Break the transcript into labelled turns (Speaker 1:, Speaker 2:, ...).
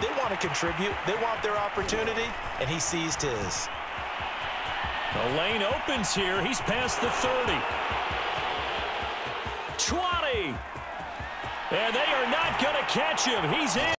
Speaker 1: They want to contribute. They want their opportunity, and he seized his.
Speaker 2: The lane opens here. He's past the 30. 20. And they are not going to catch him. He's in.